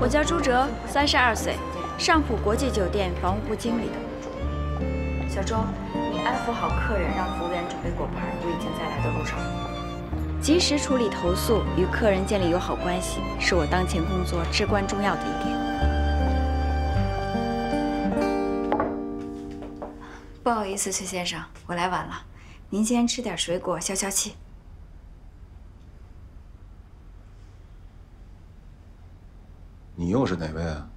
我我叫朱哲，三十二岁，上浦国际酒店房务部经理的。小周，你安抚好客人，让服务员准备果盘，我已经在来的路上。及时处理投诉，与客人建立友好关系，是我当前工作至关重要的一点。不好意思，崔先生，我来晚了。您先吃点水果消消气。你又是哪位啊？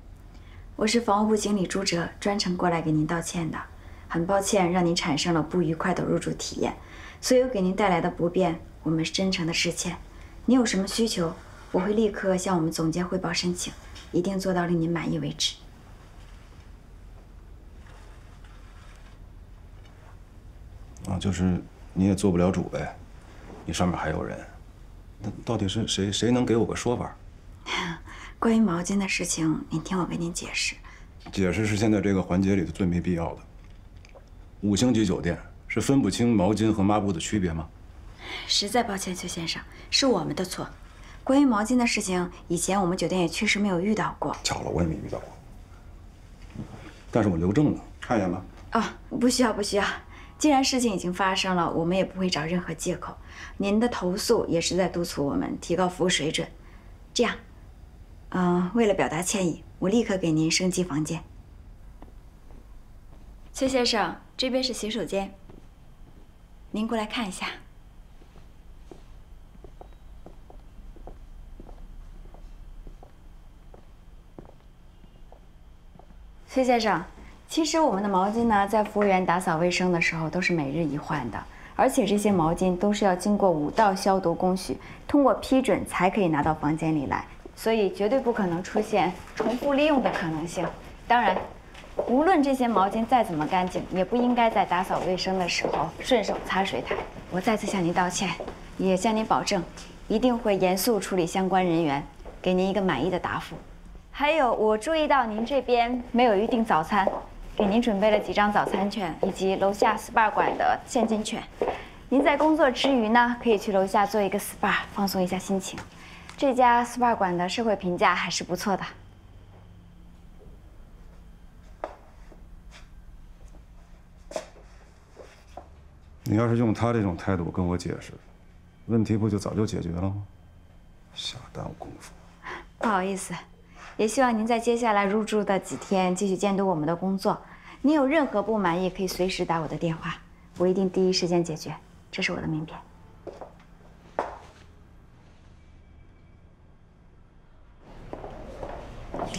我是房屋部经理朱哲，专程过来给您道歉的。很抱歉让您产生了不愉快的入住体验，所有给您带来的不便，我们真诚的致歉。您有什么需求，我会立刻向我们总监汇报申请，一定做到令您满意为止。啊，就是你也做不了主呗，你上面还有人，那到底是谁？谁能给我个说法？关于毛巾的事情，您听我给您解释。解释是现在这个环节里的最没必要的。五星级酒店是分不清毛巾和抹布的区别吗？实在抱歉，邱先生，是我们的错。关于毛巾的事情，以前我们酒店也确实没有遇到过。巧了，我也没遇到过。但是我留证了，看一眼吧。啊，不需要，不需要。既然事情已经发生了，我们也不会找任何借口。您的投诉也是在督促我们提高服务水准。这样。嗯，为了表达歉意，我立刻给您升级房间。崔先生，这边是洗手间，您过来看一下。崔先生，其实我们的毛巾呢，在服务员打扫卫生的时候都是每日一换的，而且这些毛巾都是要经过五道消毒工序，通过批准才可以拿到房间里来。所以绝对不可能出现重复利用的可能性。当然，无论这些毛巾再怎么干净，也不应该在打扫卫生的时候顺手擦水台。我再次向您道歉，也向您保证，一定会严肃处理相关人员，给您一个满意的答复。还有，我注意到您这边没有预订早餐，给您准备了几张早餐券，以及楼下 SPA 馆的现金券。您在工作之余呢，可以去楼下做一个 SPA，放松一下心情。这家 SPA 馆的社会评价还是不错的。你要是用他这种态度跟我解释，问题不就早就解决了吗？瞎耽误功夫。不好意思，也希望您在接下来入住的几天继续监督我们的工作。您有任何不满意，可以随时打我的电话，我一定第一时间解决。这是我的名片。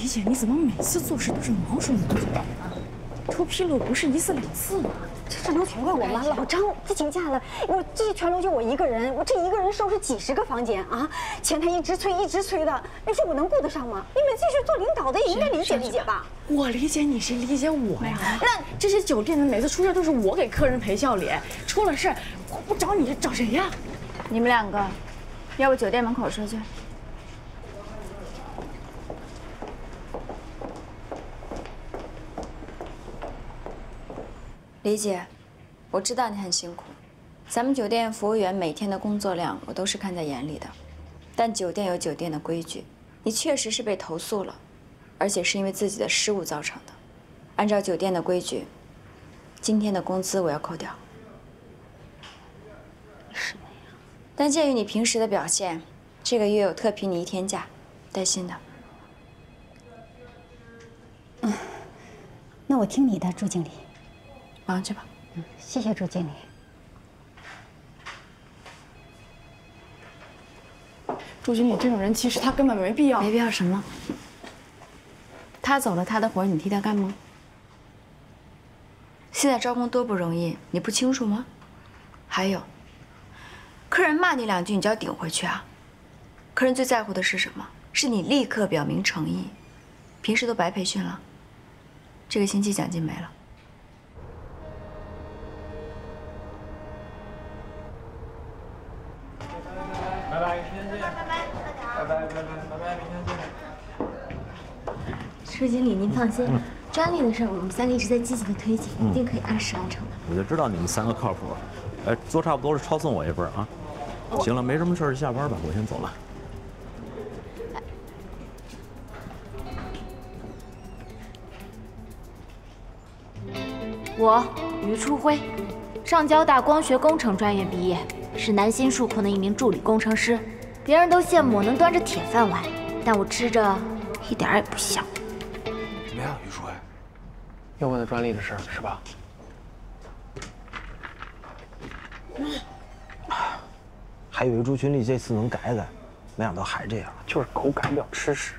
李姐，你怎么每次做事都是毛手毛脚的？出纰漏不是一次两次吗？这只能全怪我吗老张，他请假了。我这全楼就我一个人，我这一个人收拾几十个房间啊！前台一直催，一直催的，你说我能顾得上吗？你们继续做领导的也应该理解理解吧。我理解你，谁理解我呀？那这些酒店的每次出事都是我给客人赔笑脸，出了事不找你找谁呀？你们两个，要不酒店门口说去。李姐，我知道你很辛苦，咱们酒店服务员每天的工作量我都是看在眼里的，但酒店有酒店的规矩，你确实是被投诉了，而且是因为自己的失误造成的。按照酒店的规矩，今天的工资我要扣掉。但鉴于你平时的表现，这个月我特批你一天假，带薪的。嗯，那我听你的，朱经理。忙去吧。嗯，谢谢朱经理。朱经理这种人，其实他根本没必要。没必要什么？他走了，他的活你替他干吗？现在招工多不容易，你不清楚吗？还有，客人骂你两句，你就要顶回去啊？客人最在乎的是什么？是你立刻表明诚意。平时都白培训了，这个星期奖金没了。处经理，您放心，专利的事儿我们三个一直在积极的推进，一定可以按时完成的。我就知道你们三个靠谱，哎，做差不多是抄送我一份啊。行了，没什么事儿，下班吧，我先走了。我于初辉，上交大光学工程专业毕业，是南新数控的一名助理工程师。别人都羡慕我能端着铁饭碗，但我吃着一点也不香。又问了专利的事是吧？还以为朱群力这次能改改，没想到还这样。就是狗改不了吃屎。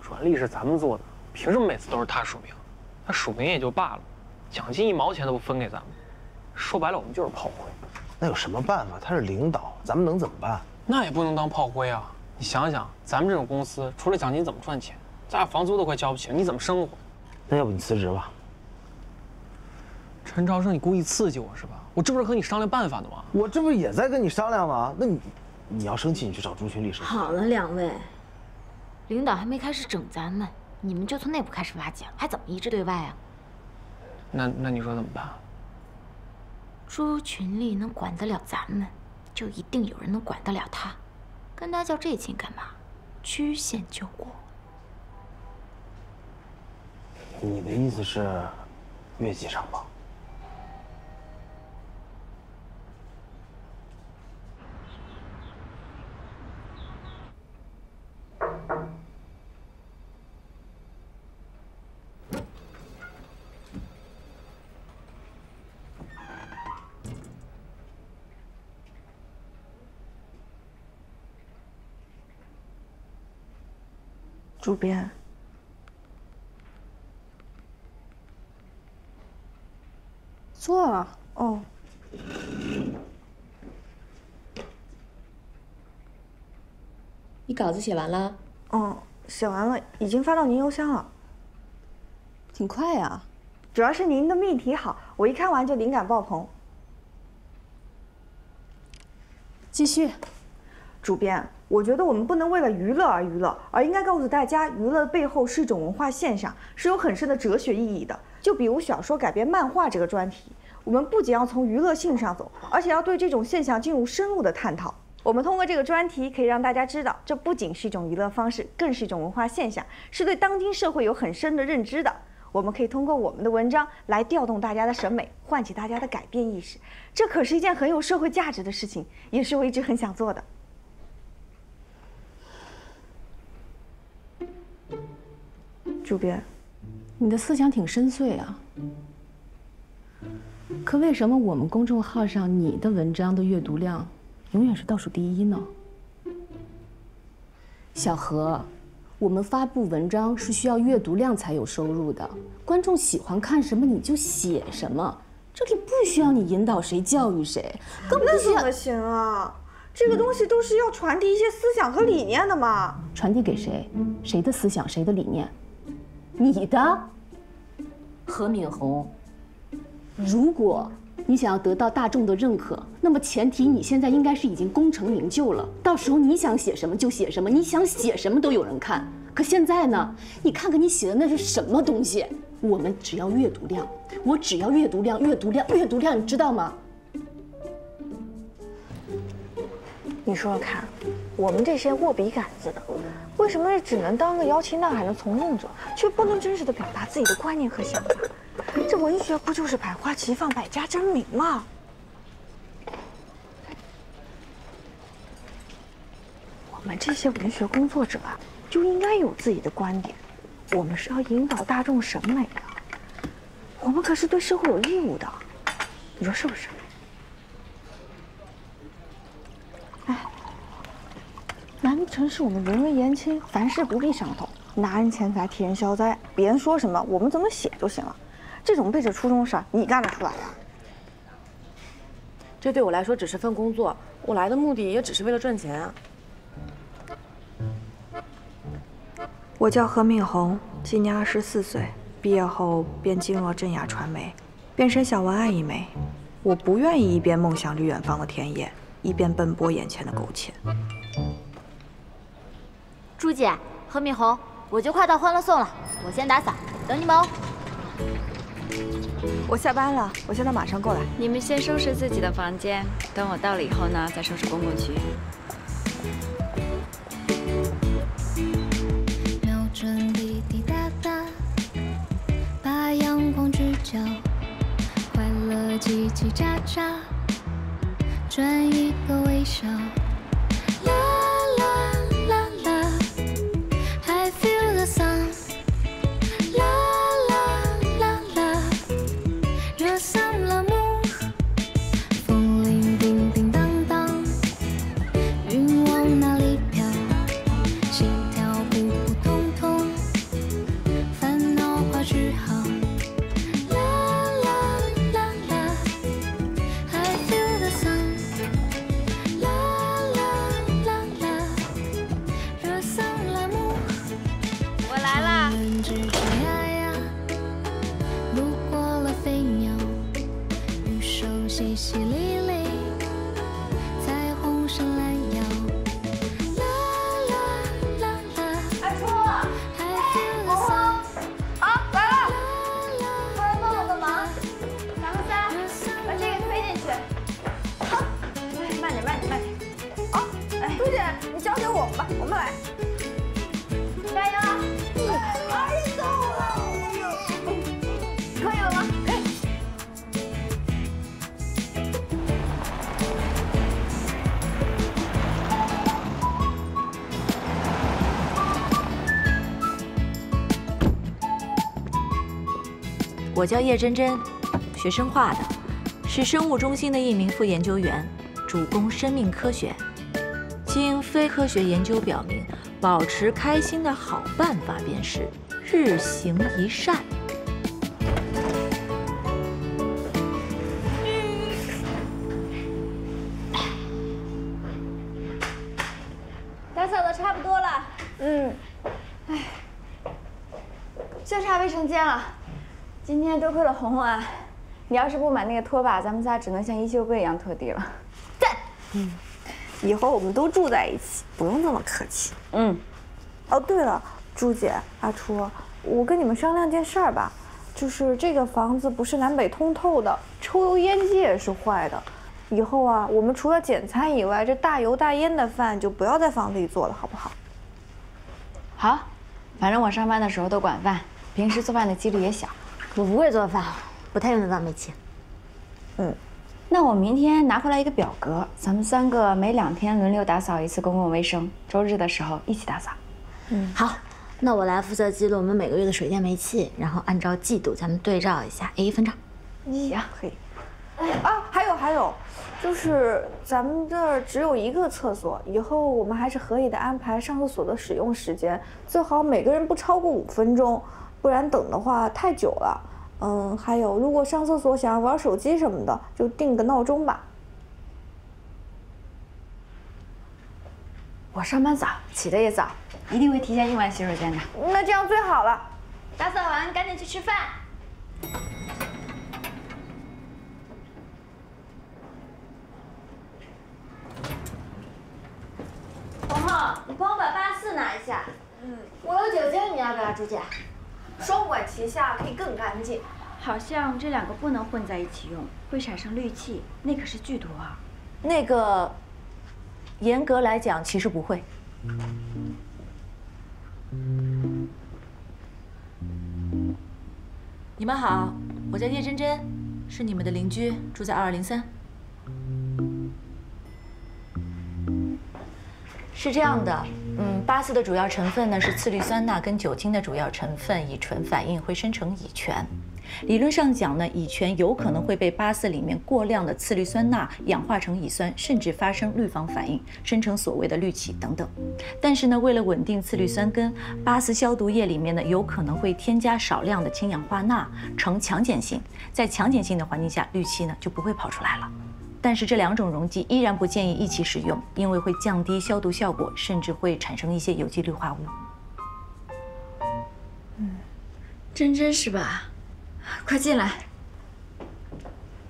专利是咱们做的，凭什么每次都是他署名？他署名也就罢了，奖金一毛钱都不分给咱们。说白了，我们就是炮灰。那有什么办法？他是领导，咱们能怎么办？那也不能当炮灰啊！你想想，咱们这种公司，除了奖金怎么赚钱？咱俩房租都快交不起了，你怎么生活？那要不你辞职吧？陈朝生，你故意刺激我是吧？我这不是和你商量办法呢吗？我这不是也在跟你商量吗？那你，你要生气，你去找朱群力说。好了，两位，领导还没开始整咱们，你们就从内部开始瓦解了，还怎么一致对外啊？那那你说怎么办？朱群力能管得了咱们，就一定有人能管得了他。跟他较这劲干嘛？曲线救国。你的意思是，越级上报？主编，坐啊。哦，你稿子写完了？嗯，写完了，已经发到您邮箱了。挺快呀。主要是您的命题好，我一看完就灵感爆棚。继续。主编，我觉得我们不能为了娱乐而娱乐，而应该告诉大家，娱乐背后是一种文化现象，是有很深的哲学意义的。就比如小说改编漫画这个专题，我们不仅要从娱乐性上走，而且要对这种现象进入深入的探讨。我们通过这个专题，可以让大家知道，这不仅是一种娱乐方式，更是一种文化现象，是对当今社会有很深的认知的。我们可以通过我们的文章来调动大家的审美，唤起大家的改变意识，这可是一件很有社会价值的事情，也是我一直很想做的。主编，你的思想挺深邃啊。可为什么我们公众号上你的文章的阅读量永远是倒数第一呢？小何，我们发布文章是需要阅读量才有收入的，观众喜欢看什么你就写什么，这里不需要你引导谁、教育谁，更不需要。那怎么行啊？这个东西都是要传递一些思想和理念的嘛。传递给谁？谁的思想？谁的理念？你的，何敏红。如果你想要得到大众的认可，那么前提你现在应该是已经功成名就了。到时候你想写什么就写什么，你想写什么都有人看。可现在呢？你看看你写的那是什么东西？我们只要阅读量，我只要阅读量，阅读量，阅读量，你知道吗？你说说看，我们这些握笔杆子的，为什么只能当个摇旗呐喊的从众者，却不能真实的表达自己的观念和想法？这文学不就是百花齐放，百家争鸣吗？我们这些文学工作者啊，就应该有自己的观点。我们是要引导大众审美的，我们可是对社会有义务的，你说是不是？难不成是我们人微言轻，凡事不必上头，拿人钱财替人消灾？别人说什么，我们怎么写就行了？这种背着初衷的事儿，你干得出来呀？这对我来说只是份工作，我来的目的也只是为了赚钱啊。我叫何敏红，今年二十四岁，毕业后便进入了镇雅传媒，变身小文案一枚。我不愿意一边梦想着远方的田野，一边奔波眼前的苟且。朱姐，何敏红，我就快到欢乐颂了，我先打伞，等你们哦。我下班了，我现在马上过来。你们先收拾自己的房间，等我到了以后呢，再收拾公共区域。瞄准滴滴答答，把阳光聚焦，快乐叽叽喳喳，转一个微笑。我叫叶真真，学生化的，是生物中心的一名副研究员，主攻生命科学。经非科学研究表明，保持开心的好办法便是日行一善。打扫的差不多了。嗯，哎，就差卫生间了。今天多亏了红红啊，你要是不买那个拖把，咱们仨只能像一休哥一样拖地了。嗯，以后我们都住在一起，不用这么客气。嗯。哦，对了，朱姐、阿初，我跟你们商量件事儿吧，就是这个房子不是南北通透的，抽油烟机也是坏的。以后啊，我们除了简餐以外，这大油大烟的饭就不要在房子里做了，好不好？好，反正我上班的时候都管饭，平时做饭的几率也小。我不会做饭，不太用得到煤气。嗯，那我明天拿回来一个表格，咱们三个每两天轮流打扫一次公共卫生，周日的时候一起打扫。嗯，好，那我来负责记录我们每个月的水电煤气，然后按照季度咱们对照一下，A 一分账。行，可以。啊，还有还有，就是咱们这儿只有一个厕所，以后我们还是合理的安排上厕所的使用时间，最好每个人不超过五分钟，不然等的话太久了。嗯，还有，如果上厕所想要玩手机什么的，就定个闹钟吧。我上班早，起得也早，一定会提前用完洗手间的。那这样最好了。打扫完赶紧去吃饭。红红，你帮我把八四拿一下。嗯，我有酒精，你要不要，朱姐？双管齐下可以更干净。好像这两个不能混在一起用，会产生氯气，那可是剧毒啊。那个，严格来讲其实不会。你们好，我叫叶真真，是你们的邻居，住在二二零三。是这样的，嗯，八四的主要成分呢是次氯酸钠，跟酒精的主要成分乙醇反应会生成乙醛。理论上讲呢，乙醛有可能会被八四里面过量的次氯酸钠氧化成乙酸，甚至发生氯仿反应，生成所谓的氯气等等。但是呢，为了稳定次氯酸根，八四消毒液里面呢有可能会添加少量的氢氧化钠，呈强碱性。在强碱性的环境下，氯气呢就不会跑出来了。但是这两种溶剂依然不建议一起使用，因为会降低消毒效果，甚至会产生一些有机氯化物。嗯，真真是吧？快进来。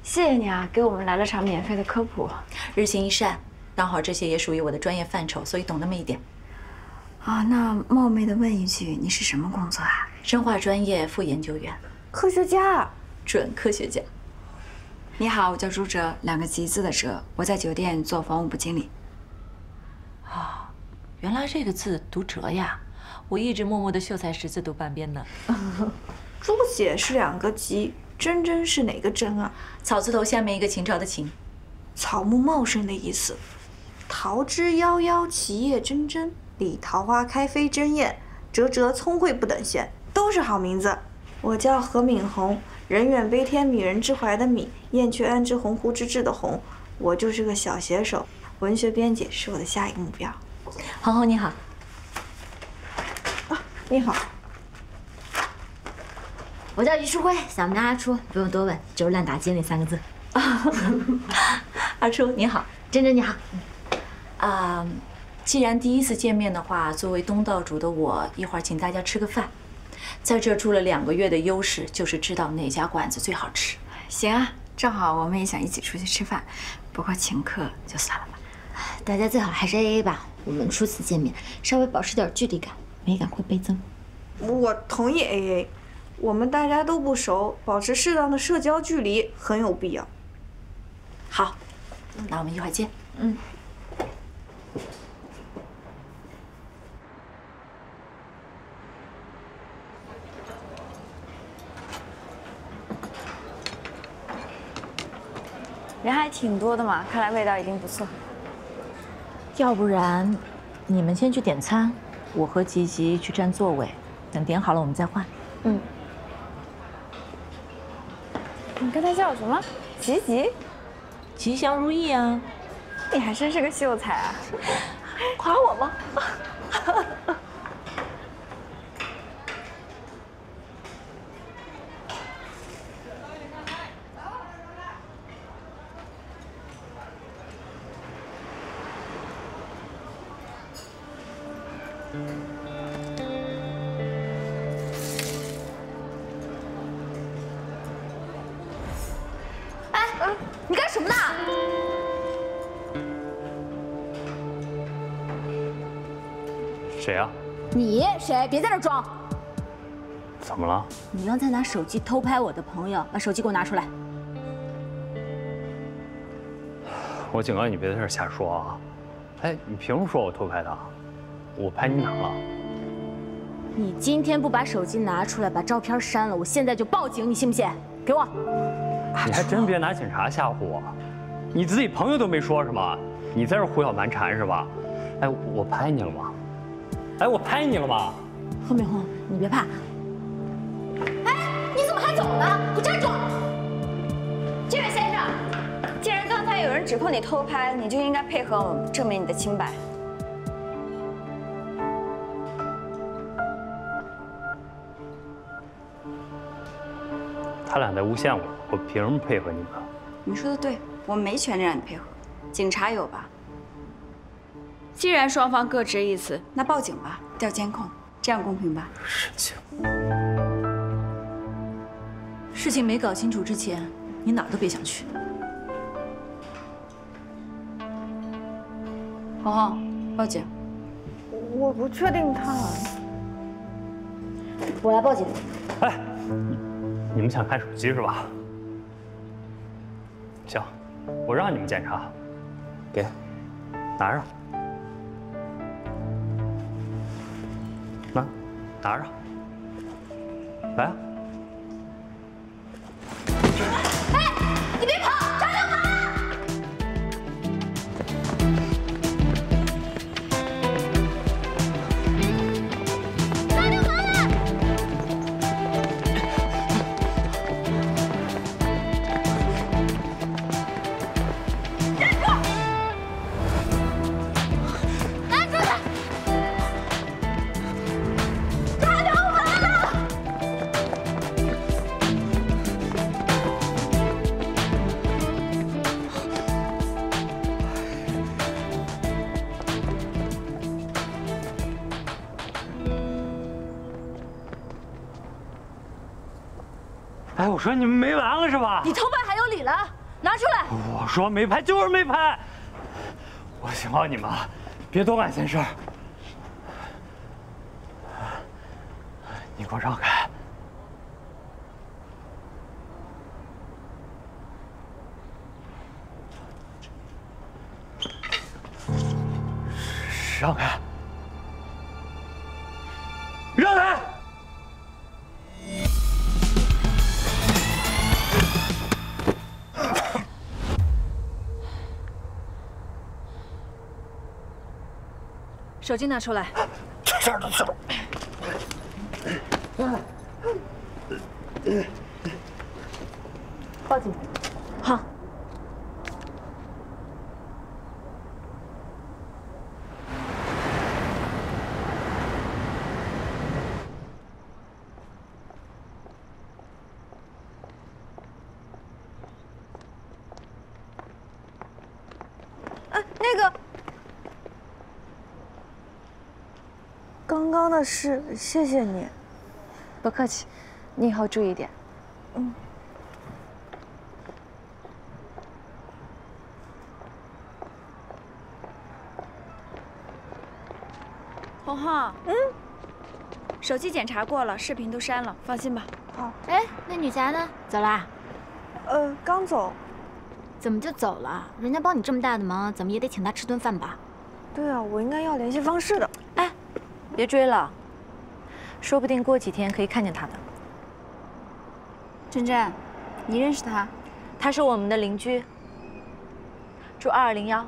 谢谢你啊，给我们来了场免费的科普。日行一善，刚好这些也属于我的专业范畴，所以懂那么一点。啊，那冒昧的问一句，你是什么工作啊？生化专业副研究员，科学家，准科学家。你好，我叫朱哲，两个吉字的哲，我在酒店做房务部经理。啊，原来这个字读哲呀，我一直默默的秀才识字读半边呢。朱姐是两个吉，真真是哪个真啊？草字头下面一个秦朝的秦，草木茂盛的意思。桃之夭夭，其叶蓁蓁，李桃花开非争艳，折折聪慧不等闲，都是好名字。我叫何敏红，人远悲天悯人之怀的悯，燕雀安知鸿鹄之志的鸿。我就是个小写手，文学编辑是我的下一个目标。红红你好。啊，你好。我叫于淑辉，小名阿初，不用多问，就是烂大街那三个字。阿初你好，珍珍你好。啊，既然第一次见面的话，作为东道主的我，一会儿请大家吃个饭。在这住了两个月的优势就是知道哪家馆子最好吃。行啊，正好我们也想一起出去吃饭，不过请客就算了吧。大家最好还是 A A 吧，我们初次见面，稍微保持点距离感，美感会倍增。我同意 A A，我们大家都不熟，保持适当的社交距离很有必要。好，那我们一会儿见。嗯。人还挺多的嘛，看来味道一定不错。要不然，你们先去点餐，我和吉吉去占座位，等点好了我们再换。嗯。你刚才叫我什么？吉吉？吉祥如意啊！你还真是个秀才啊！夸我吗？哎，你干什么呢？谁啊？你谁？别在这装！怎么了？你刚才拿手机偷拍我的朋友，把手机给我拿出来！我警告你别在这瞎说啊！哎，你凭什么说我偷拍的？我拍你哪了？你今天不把手机拿出来，把照片删了，我现在就报警，你信不信？给我！你还真别拿警察吓唬我，你自己朋友都没说什么，你在这胡搅蛮缠是吧？哎，我拍你了吗？哎，我拍你了吗？何敏红，你别怕。哎，你怎么还走呢？给我站住！这位先生，既然刚才有人指控你偷拍，你就应该配合我们证明你的清白。他俩在诬陷我，我凭什么配合你们？你说的对，我没权利让你配合，警察有吧？既然双方各执一词，那报警吧，调监控，这样公平吧？事情，事情没搞清楚之前，你哪儿都别想去。红红，报警。我不确定他。我来报警。哎，你们想看手机是吧？行，我让你们检查，给，拿着。拿，拿着，来啊！说你们没完了是吧？你偷拍还有理了？拿出来！我说没拍就是没拍，我警告你们，别多管闲事。你给我让开！手机拿出来。这儿的事。的事，谢谢你。不客气，你以后注意点。嗯。红红，嗯，手机检查过了，视频都删了，放心吧。好。哎，那女侠呢？走啦？呃，刚走。怎么就走了？人家帮你这么大的忙，怎么也得请她吃顿饭吧？对啊，我应该要联系方式的。哎，别追了，说不定过几天可以看见他的。珍珍，你认识他？他是我们的邻居，住二二零幺。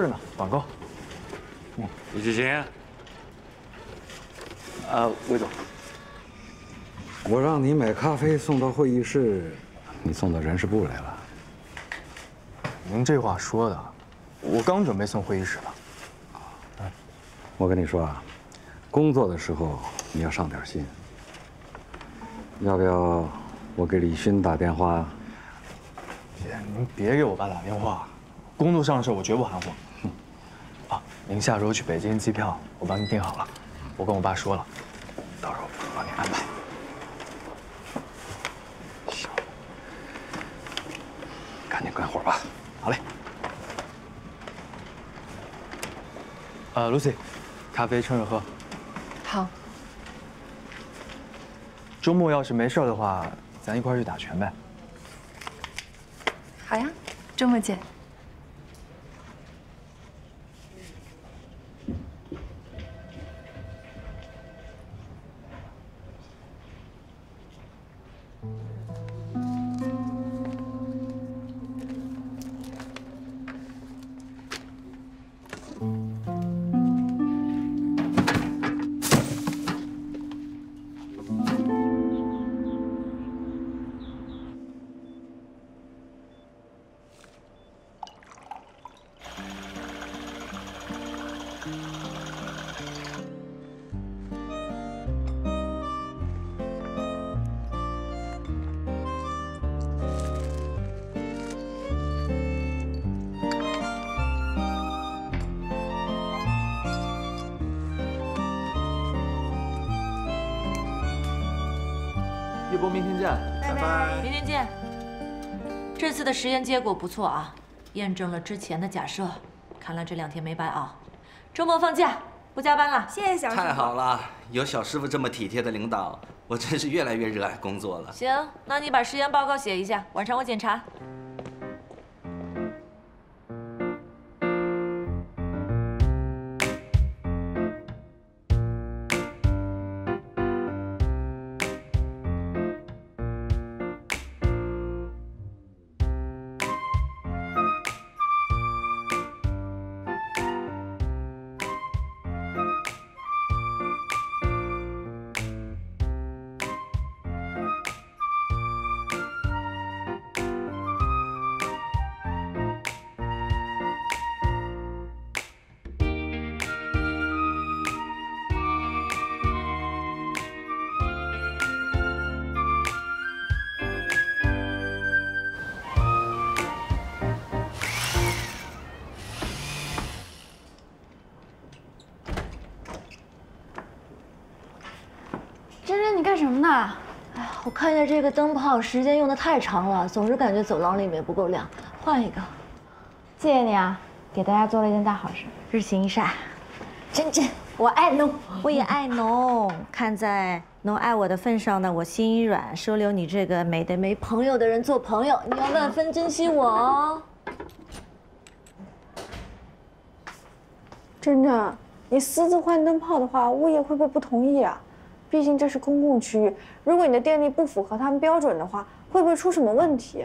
着呢，网购。嗯，李志勤。啊，魏总。我让你买咖啡送到会议室，你送到人事部来了。您这话说的，我刚准备送会议室了。我跟你说啊，工作的时候你要上点心。要不要我给李勋打电话？姐，您别给我爸打电话，工作上的事我绝不含糊。啊，您下周去北京机票我帮您订好了，我跟我爸说了，到时候我帮您安排。行，赶紧干活吧。好嘞。呃，Lucy，咖啡趁热喝。好。周末要是没事的话，咱一块去打拳呗。好呀，周末见。明天见，拜拜。明天见。这次的实验结果不错啊，验证了之前的假设，看来这两天没白熬。周末放假，不加班了。谢谢小师傅。太好了，有小师傅这么体贴的领导，我真是越来越热爱工作了。行，那你把实验报告写一下，晚上我检查。我看见这个灯泡时间用的太长了，总是感觉走廊里面不够亮，换一个。谢谢你啊，给大家做了一件大好事。日行一善，真真，我爱侬，我也爱侬。看在侬爱我的份上呢，我心一软，收留你这个美的没朋友的人做朋友，你要万分珍惜我哦。真真，你私自换灯泡的话，物业会不会不同意啊？毕竟这是公共区域，如果你的电力不符合他们标准的话，会不会出什么问题？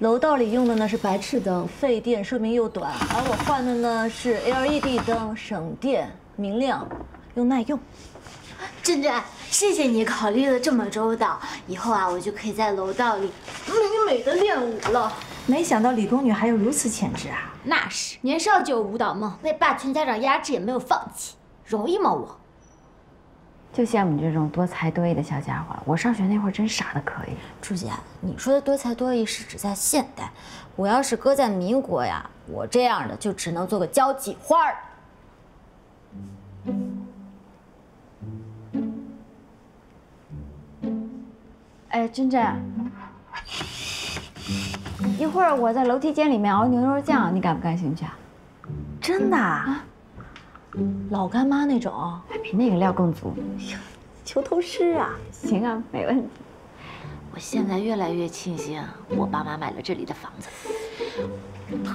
楼道里用的呢是白炽灯，费电寿命又短，而我换的呢是 LED 灯，省电明亮又耐用。珍珍，谢谢你考虑的这么周到，以后啊我就可以在楼道里美美的练舞了。没想到理工女还有如此潜质啊！那是年少就有舞蹈梦，被霸权家长压制也没有放弃，容易吗我？就羡慕你这种多才多艺的小家伙了。我上学那会儿真傻的可以。朱姐，你说的多才多艺是指在现代，我要是搁在民国呀，我这样的就只能做个交际花儿。哎，珍珍，一会儿我在楼梯间里面熬牛肉酱，你感不感兴趣啊？真的啊？老干妈那种，比那个料更足。求偷师啊！行啊，没问题。我现在越来越庆幸我爸妈买了这里的房子。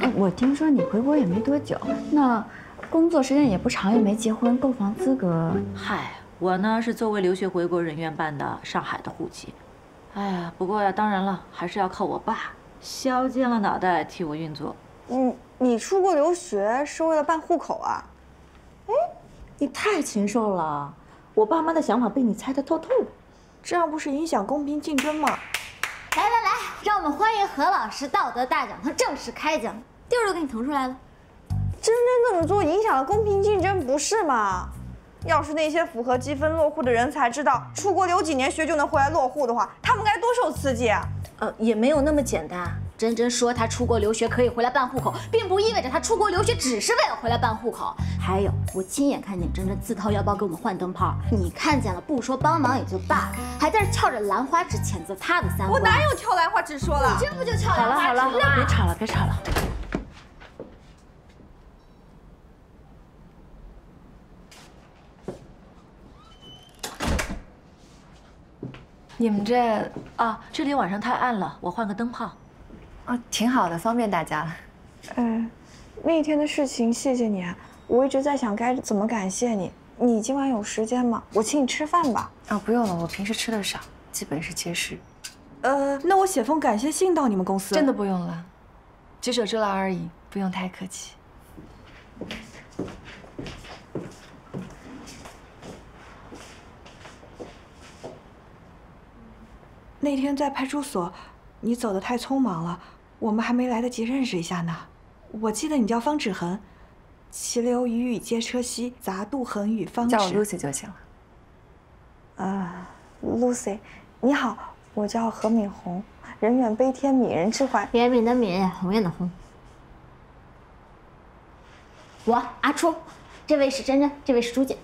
哎，我听说你回国也没多久，那工作时间也不长，又没结婚，购房资格……嗨，我呢是作为留学回国人员办的上海的户籍。哎呀，不过呀，当然了，还是要靠我爸削尖了脑袋替我运作。你你出国留学是为了办户口啊？哎，你太禽兽了！我爸妈的想法被你猜得透透的，这样不是影响公平竞争吗？来来来，让我们欢迎何老师道德大讲堂正式开讲，地儿都给你腾出来了。真真这么做影响了公平竞争，不是吗？要是那些符合积分落户的人才知道出国留几年学就能回来落户的话，他们该多受刺激啊！呃，也没有那么简单。真真说她出国留学可以回来办户口，并不意味着她出国留学只是为了回来办户口。还有，我亲眼看见珍珍自掏腰包给我们换灯泡，你看见了不说帮忙也就罢了，还在这翘着兰花指谴责她的三观。我哪有翘兰花指说了？你这不就翘兰花指了？好了好了，别吵了，别吵了。你们这啊，这里晚上太暗了，我换个灯泡。啊，挺好的，方便大家了。嗯，那天的事情谢谢你啊，我一直在想该怎么感谢你。你今晚有时间吗？我请你吃饭吧。啊，不用了，我平时吃的少，基本是节食。呃，那我写封感谢信到你们公司。真的不用了，举手之劳而已，不用太客气。那天在派出所，你走的太匆忙了，我们还没来得及认识一下呢。我记得你叫方芷恒，齐留雨雨皆车兮，杂渡恒与方叫我 Lucy 就行了。啊，Lucy，你好，我叫何敏红，人远悲天悯人之怀，怜悯的悯，红艳的红。我阿初，这位是珍珍，这位是朱姐。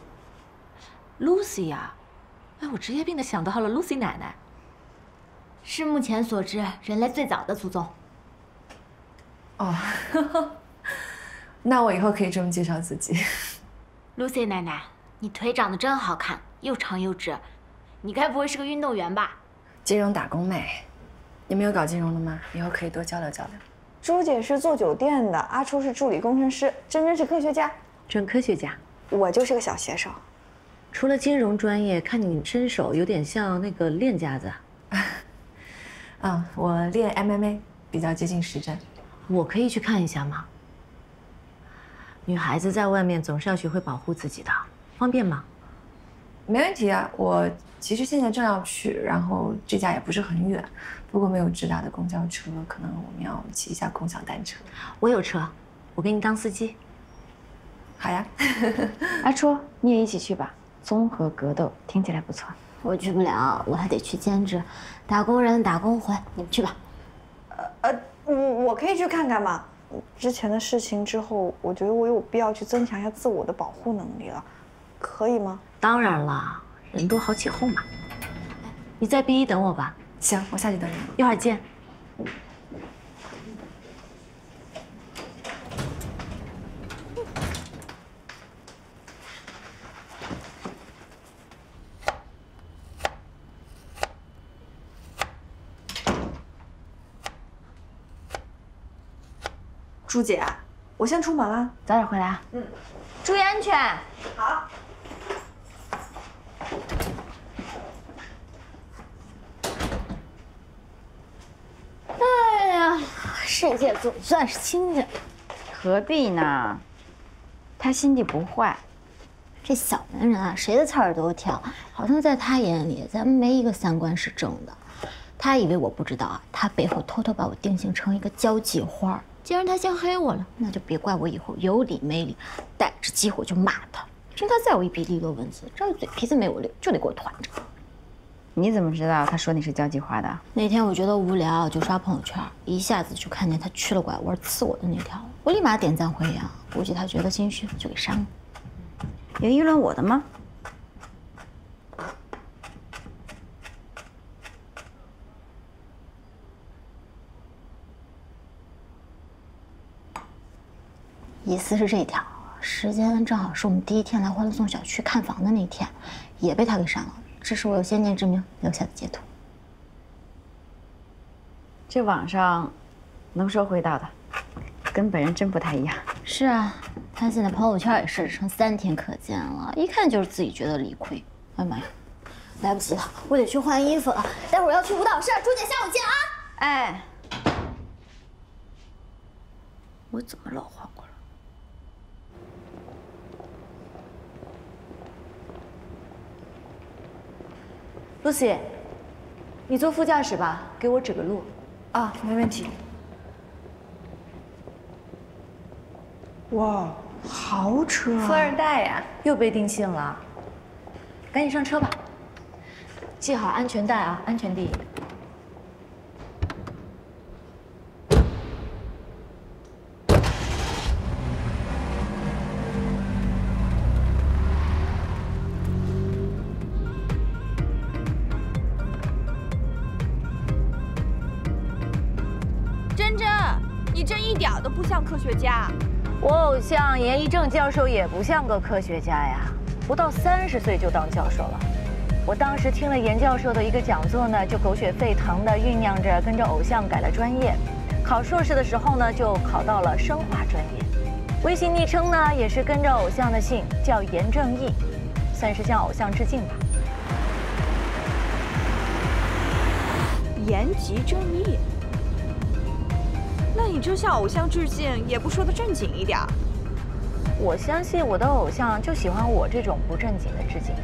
Lucy 呀，哎，我职业病的想到了 Lucy 奶奶。是目前所知人类最早的祖宗。哦，那我以后可以这么介绍自己。Lucy 奶奶，你腿长得真好看，又长又直，你该不会是个运动员吧？金融打工妹，你们有搞金融的吗？以后可以多交流交流。朱姐是做酒店的，阿初是助理工程师，珍珍是科学家，准科学家。我就是个小写手。除了金融专业，看你身手有点像那个练家子。啊，我练 MMA 比较接近实战。我可以去看一下吗？女孩子在外面总是要学会保护自己的，方便吗？没问题啊，我其实现在正要去，然后这家也不是很远，不过没有直达的公交车，可能我们要骑一下共享单车。我有车，我给你当司机。好呀，阿初，你也一起去吧。综合格斗听起来不错。我去不了，我还得去兼职，打工人打工魂，你们去吧。呃呃，我我可以去看看吗？之前的事情之后，我觉得我有必要去增强一下自我的保护能力了，可以吗？当然了，人多好起哄嘛。你在 B 一等我吧。行，我下去等你。一会儿见。朱姐，我先出门了，早点回来啊。嗯，注意安全。好。哎呀，世界总算是清静。何必呢？他心地不坏。这小男人啊，谁的刺儿都挑，好像在他眼里，咱们没一个三观是正的。他以为我不知道啊，他背后偷偷把我定性成一个交际花。既然他先黑我了，那就别怪我以后有理没理，逮着机会就骂他。凭他再有一笔利落文字，只要嘴皮子没我溜，就得给我团着。你怎么知道他说你是交际花的？那天我觉得无聊，就刷朋友圈，一下子就看见他曲了拐弯刺我的那条，我立马点赞回应，估计他觉得心虚，就给删了。有议论我的吗？意思是这条，时间正好是我们第一天来欢乐颂小区看房的那天，也被他给删了。这是我有先见之明留下的截图。这网上能说会道的，跟本人真不太一样。是啊，他现在朋友圈也设置成三天可见了，一看就是自己觉得理亏。哎妈呀，来不及了，我得去换衣服了，待会儿要去舞蹈室，朱姐下午见啊！哎，我怎么老换过来？露西，你坐副驾驶吧，给我指个路。啊，没问题。哇，豪车！富二代呀，又被定性了。赶紧上车吧，系好安全带啊，安全第一。我偶像严一正教授也不像个科学家呀，不到三十岁就当教授了。我当时听了严教授的一个讲座呢，就狗血沸腾的酝酿着跟着偶像改了专业。考硕士的时候呢，就考到了生化专业。微信昵称呢，也是跟着偶像的姓，叫严正义，算是向偶像致敬吧。言及正义，那你这向偶像致敬也不说的正经一点。我相信我的偶像就喜欢我这种不正经的致敬。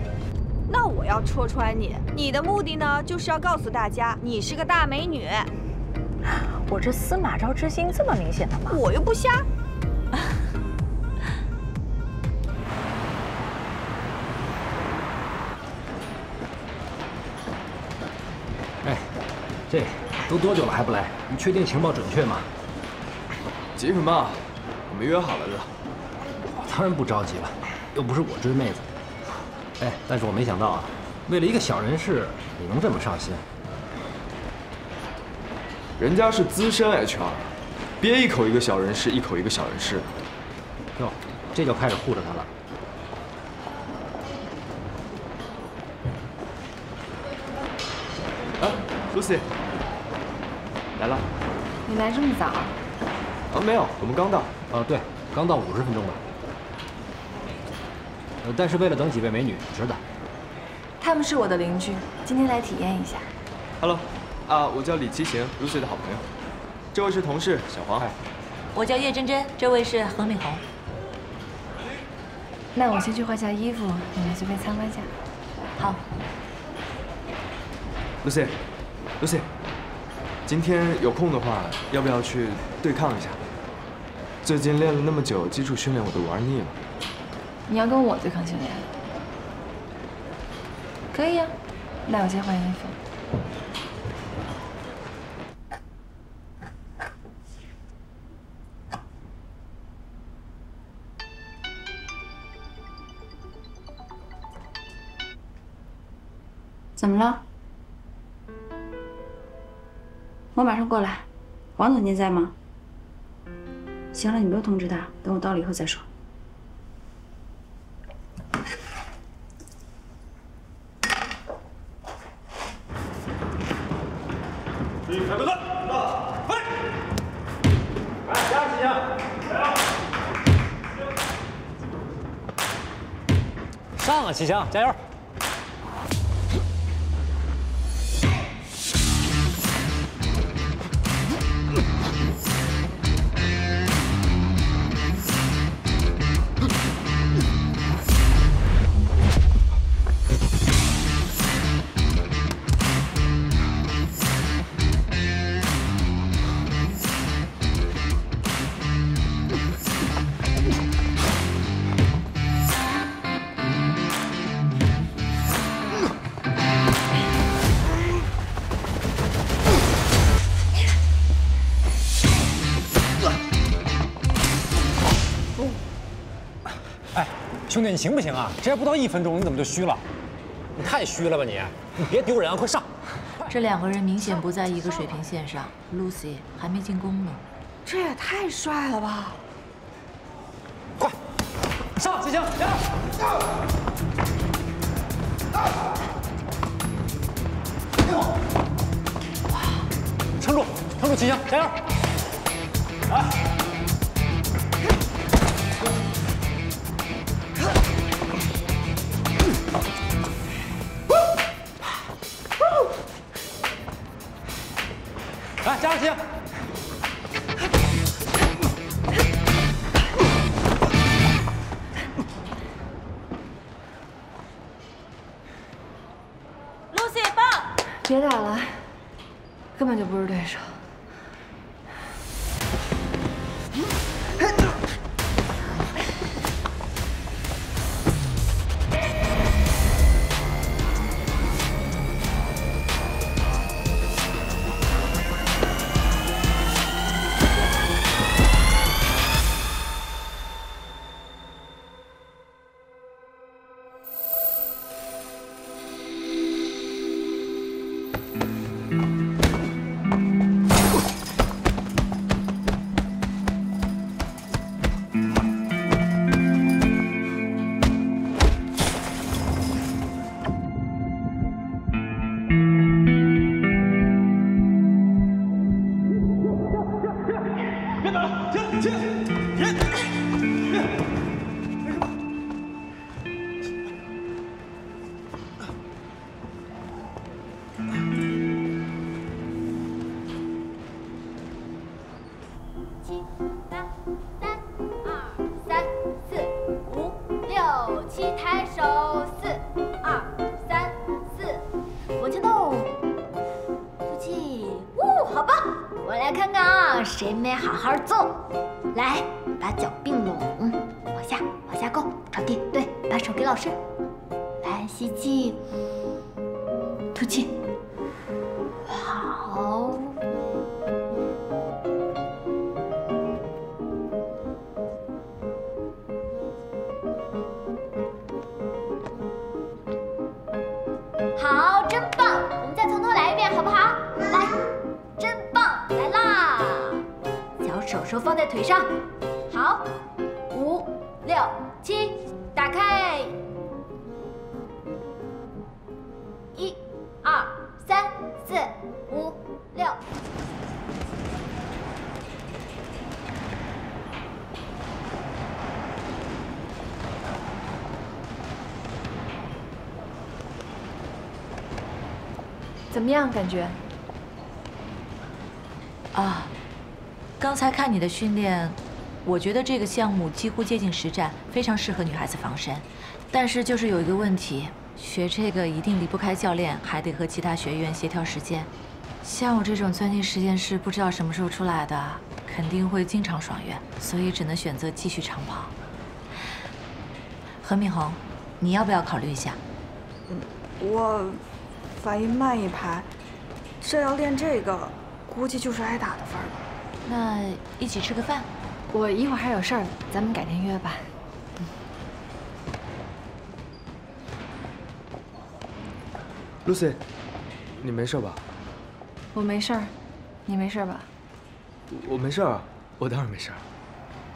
那我要戳穿你，你的目的呢，就是要告诉大家你是个大美女。我这司马昭之心这么明显的吗？我又不瞎。哎，这都多久了还不来？你确定情报准确吗？急什么？我们约好了的。我当然不着急了，又不是我追妹子。哎，但是我没想到啊，为了一个小人事，你能这么上心。人家是资深 HR，别一口一个小人事，一口一个小人事。哟，这就开始护着他了。啊，Lucy，来了。你来这么早？啊，没有，我们刚到。啊，对，刚到五十分钟吧。呃，但是为了等几位美女，值得。他们是我的邻居，今天来体验一下。Hello，啊，我叫李奇行，Lucy 的好朋友。这位是同事小黄。我叫叶真真，这位是何敏红。那我先去换下衣服，你们随便参观一下。好。Lucy，Lucy，今天有空的话，要不要去对抗一下？最近练了那么久基础训练，我都玩腻了。你要跟我对抗训练？可以啊，那我先换衣服。怎么了？我马上过来。王总监在吗？行了，你不用通知他，等我到了以后再说。预备，开动，到，飞！来，加油，齐强，加油！上啊，齐强，加油！兄弟，你行不行啊？这还不到一分钟，你怎么就虚了？你太虚了吧你！你别丢人啊，快上！这两个人明显不在一个水平线上。Lucy 还没进攻呢，这也太帅了吧！快上，齐星，加油！撑住，撑住，齐星，加油！来！加油，齐强！露西棒，别打了，根本就不是对手。手手放在腿上，好，五六七，打开，一、二、三、四、五、六。怎么样？感觉？啊，刚才看你的训练，我觉得这个项目几乎接近实战，非常适合女孩子防身。但是就是有一个问题，学这个一定离不开教练，还得和其他学员协调时间。像我这种钻进实验室不知道什么时候出来的，肯定会经常爽约，所以只能选择继续长跑。何敏红，你要不要考虑一下？我反应慢一拍，这要练这个，估计就是挨打的份儿了。那一起吃个饭？我一会儿还有事儿，咱们改天约吧。Lucy，你没事吧？我没事儿，你没事吧？我我没事儿，我当然没事儿。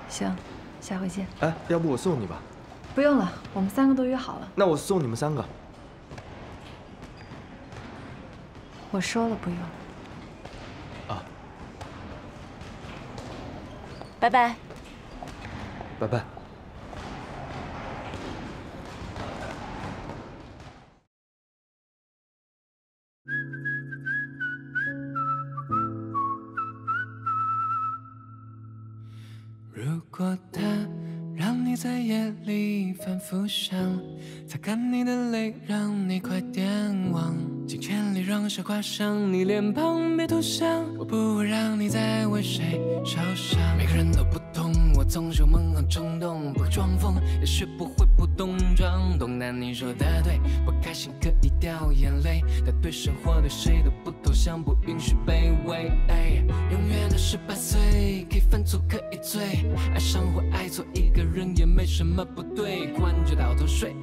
行，下回见。哎，要不我送你吧？不用了，我们三个都约好了。那我送你们三个。我说了不用。拜拜。拜拜。如果他让你在夜里反复想，擦干你的泪，让你快点让笑挂上你脸庞，别投降，我不会让你再为谁受伤。每个人都不同，我总是猛很冲动，不会装疯，也学不会不懂装懂。但你说的对，不开心可以掉眼泪，但对生活对谁都不投降，不允许卑微。哎永远的十八岁，可以犯错可以醉，爱上或爱错一个人也没什么不对，关就倒头睡。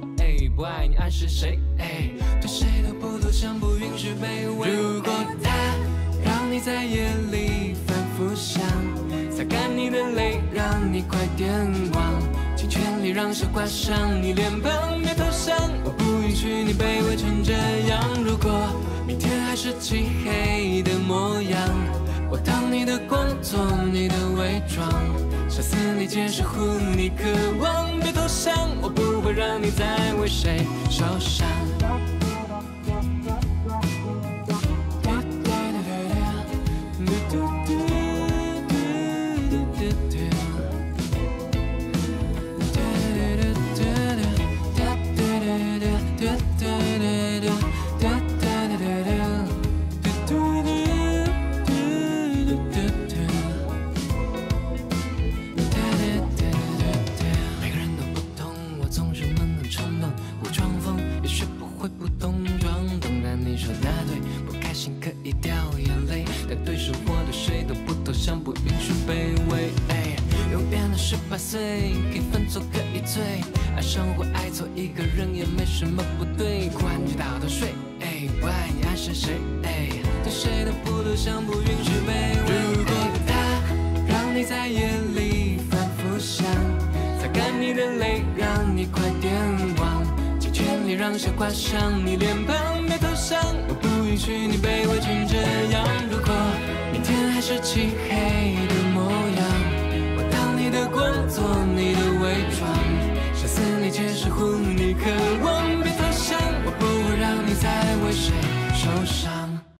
哎，不爱你爱是谁？哎，对谁都不投降，不允许卑微。如果他让你在夜里反复想，擦干你的泪，让你快点忘，尽全力让笑挂上你脸庞，别投降，我不允许你卑微成这样。如果明天还是漆黑的模样，我当你的光，做你的伪装，杀死你，解释护你渴望，别投降，我不会让你再为谁受伤。生活对谁都不投降，不允许卑微。哎，永远的十八岁，可以犯错可以醉，爱上或爱错一个人也没什么不对，关就到头睡。哎，不爱你爱谁谁？哎，对谁都不投降，不允许卑微。如果他让你在夜里反复想，擦干你的泪，让你快点忘，尽全力让笑挂上你脸庞，别投降，我不允许你卑微成这样。如果明天还是漆黑的模样，我当你的光，做你的伪装，杀死你，解释护你渴望，别投降，我不会让你再为谁受伤。